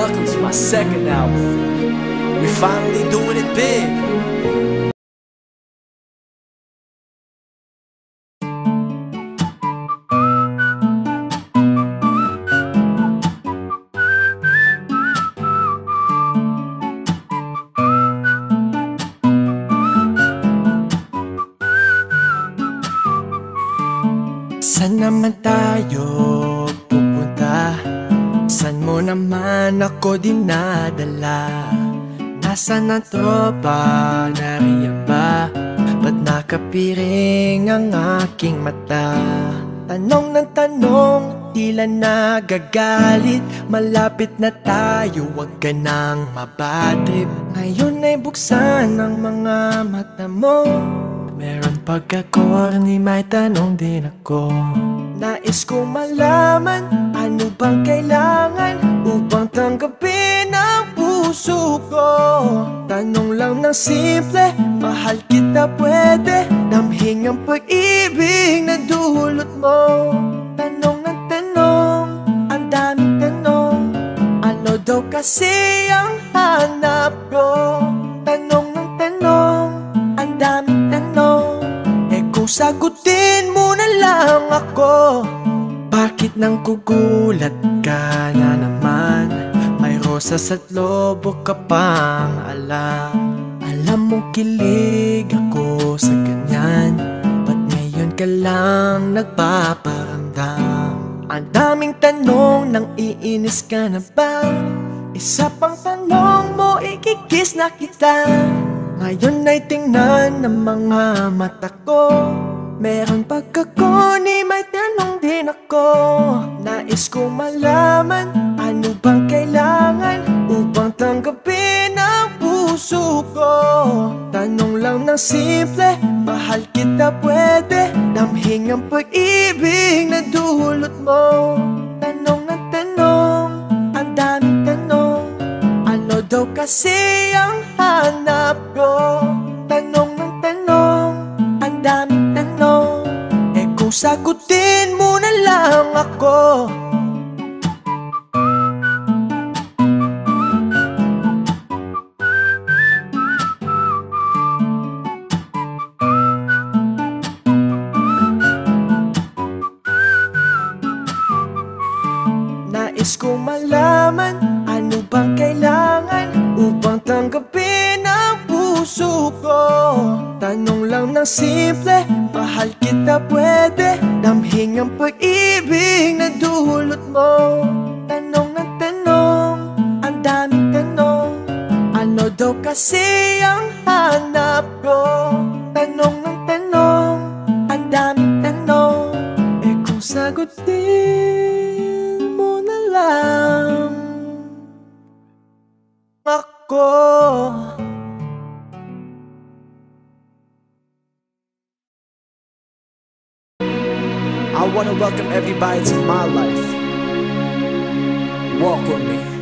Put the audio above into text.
welcome to my second album. We finally doing it big. Saan naman tayo pupunta? Mo naman ako dinadala? Nasaan ang tropa? Nariyan ba? Ba't nakapiring ang aking mata? Tanong ng tanong, tila nagagalit Malapit na tayo, wag ka nang mabatrip Ngayon ay buksan ang mga mata mo Meron pagka-corny, may tanong din ako Nais ko malaman, bang kailangan Upang tanggapin ang puso ko. Tanong lang ng simple, mahal kita pwede Damhing ang pag-ibig na dulot mo. Tanong ng tanong, ang daming tanong Ano daw kasi ang hanap ko? Tanong ng tanong, ang daming tanong Eh kung sagutin mo na lang ako Bakit nang kugulat ka na naman? May rosas at lobo ka pang alam. Alam mong kilig ako sa ganyan Ba't ngayon ka lang nagpaparamdam? Ang daming tanong nang iinis ka na ba? Isa pang tanong mo ikikis na kita. Ngayon ay tingnan ng mga mata ko. Meron pagkakuni, may tanong din ako. Nais kong malaman, ano bang kailangan Upang tanggapin ang puso ko. Tanong lang ng simple, mahal kita pwede Damhing ang pag-ibig na dulot mo. Tanong na tanong, ang daming tanong Ano daw kasi ang hanap ko? Tanong ng tanong, ang daming tanong Eh kung sagutin lang ako. Nais kong malaman Ano bang kailangan Upang tanggapin ang puso ko. Tanong lang ng simple Mahal kita pwede Damhing ang kasi ang hanap ko Tanong ng tanong Ang daming tanong Eh kung sagutin mo na lang Ako I wanna welcome everybody to my life. Walk with me.